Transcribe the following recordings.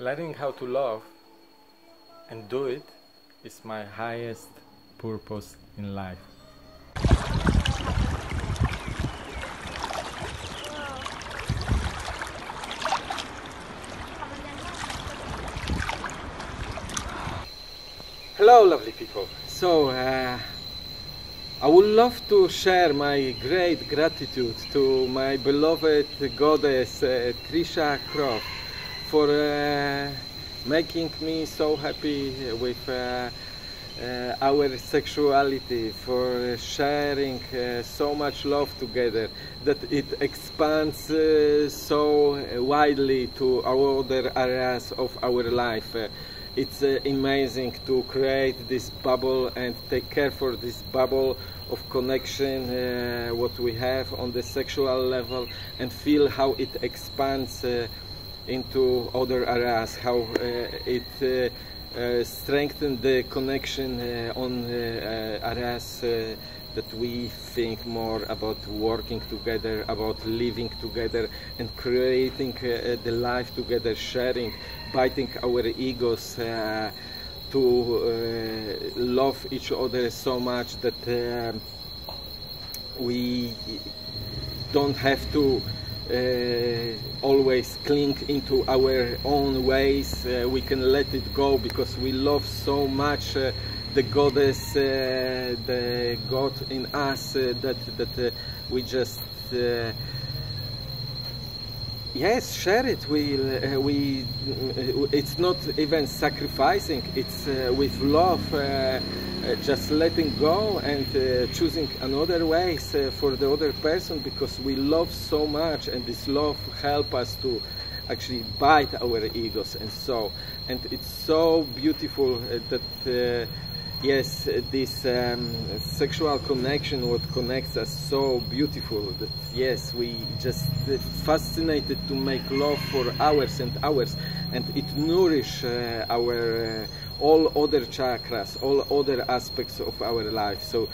learning how to love and do it is my highest purpose in life. Hello, lovely people. So, uh, I would love to share my great gratitude to my beloved goddess uh, Trisha Croft for uh, making me so happy with uh, uh, our sexuality, for sharing uh, so much love together, that it expands uh, so widely to other areas of our life. It's uh, amazing to create this bubble and take care for this bubble of connection what we have on the sexual level and feel how it expands into other areas, how uh, it uh, uh, the connection uh, on areas that we think more about working together, about living together, and creating the life together, sharing, biting our egos to uh, love each other so much that uh, we don't have to uh, always cling into our own ways. Uh, we can let it go because we love so much uh, the goddess, uh, the God in us uh, that that uh, we just yes share it we uh, we uh, it's not even sacrificing it's uh, with love uh, just letting go and uh, choosing another ways uh, for the other person because we love so much and this love help us to actually bite our egos and so and it's so beautiful that yes this um, sexual connection what connects us so beautiful that yes we just uh, fascinated to make love for hours and hours and it nourish uh, our uh, all other chakras all other aspects of our life so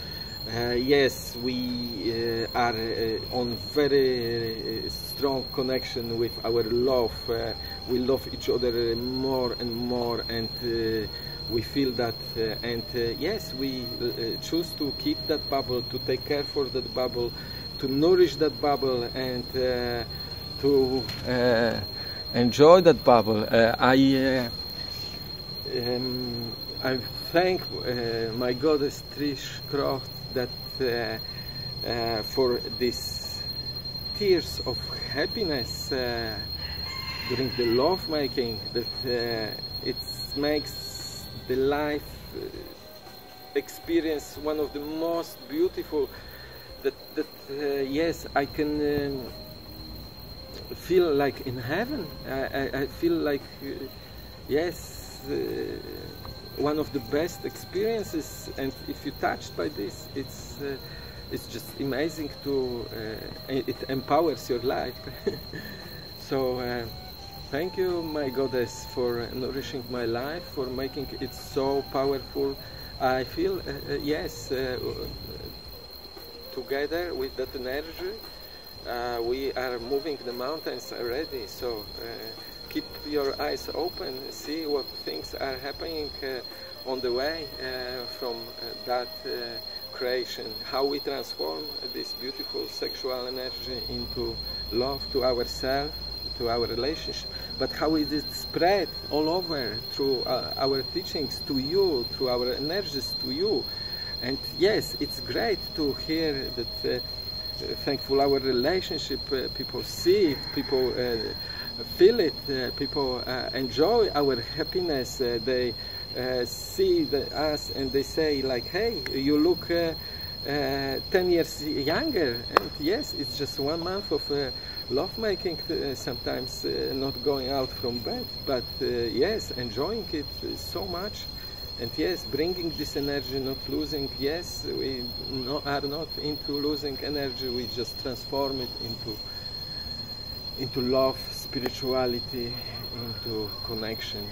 uh, yes, we uh, are uh, on very strong connection with our love. we love each other more and more, and we feel that uh, and uh, yes we uh, choose to keep that bubble to take care for that bubble to nourish that bubble and to enjoy that bubble I um, I thank my goddess Trish Croft that uh, for these tears of happiness uh, during the love making that uh, it makes the life uh, experience one of the most beautiful that that uh, yes I can um, feel like in heaven. I, I, I feel like uh, yes uh, one of the best experiences and if you're touched by this it's uh, it's just amazing to uh, it empowers your life so Thank you, my goddess, for nourishing my life, for making it so powerful. I feel, uh, uh, yes, uh, together with that energy, uh, we are moving the mountains already. So uh, keep your eyes open, see what things are happening uh, on the way from that creation, how we transform this beautiful sexual energy into love to ourselves to our relationship, but how is it spread all over through uh, our teachings to you, through our energies to you. And yes, it's great to hear that, uh, thankful our relationship, uh, people see it, people uh, feel it, uh, people uh, enjoy our happiness, they see the, us and they say like, hey, you look uh, 10 years younger. And yes it's just one month of uh, lovemaking uh, sometimes uh, not going out from bed but uh, yes enjoying it so much. And yes bringing this energy not losing yes we no, are not into losing energy we just transform it into into love spirituality into connection